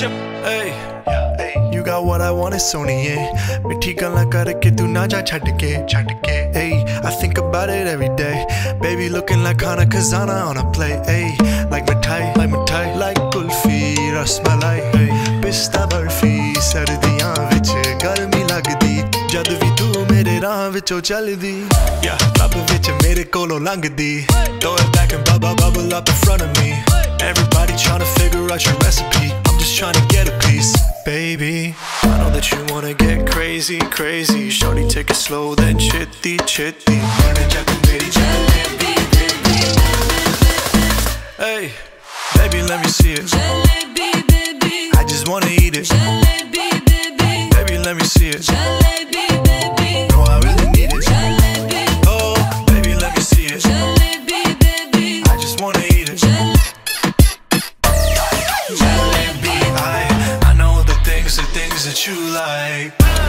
worship. Hey. You got what I want, it's Sony, yeah. मिठी गल्ला करके तू ना जा छड़ के छड़ के Hey, I think about it every day. Baby looking like Khana Khazana on a play. Hey, like mithai, like mithai, like kulfi, rasmalai. Hey, pista barfi, ਸਰਦੀਆਂ ਵਿੱਚ garmi lagdi. ਜਦ ਵੀ ਤੂੰ ਮੇਰੇ ਰਾਹ ਵਿੱਚੋਂ chaldi. Yeah, ਲੱਭ ਵਿੱਚ ਮੇਰੇ ਕੋਲੋਂ ਲੰਘਦੀ Throw it back and bubble bubble up in front of me Everybody trying to figure out your recipe I know that you wanna get crazy, crazy. Shorty take it slow, then chitty, chitty. Burn it, jack, meri jalebi, baby Hey, baby, let me see it. I just wanna eat it. Baby, let me see it like